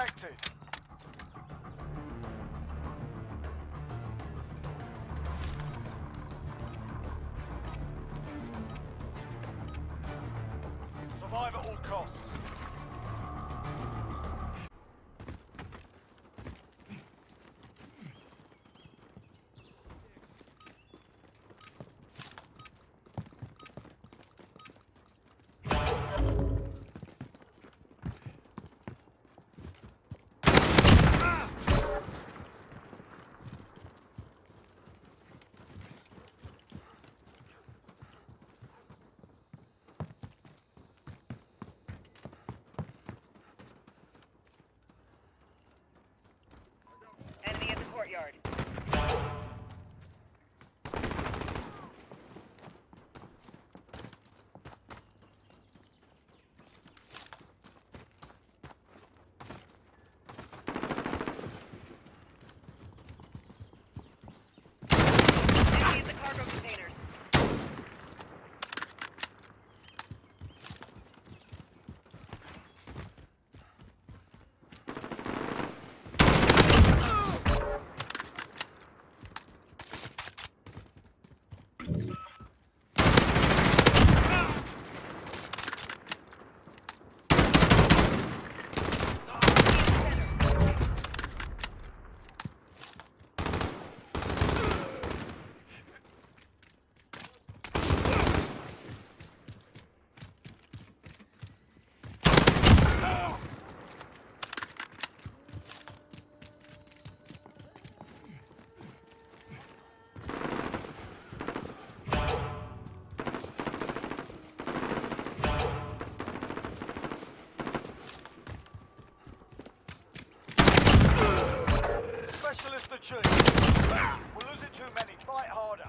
expected. Survive at all costs. Specialist achieved. We're losing too many. Fight harder.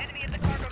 enemy at the cargo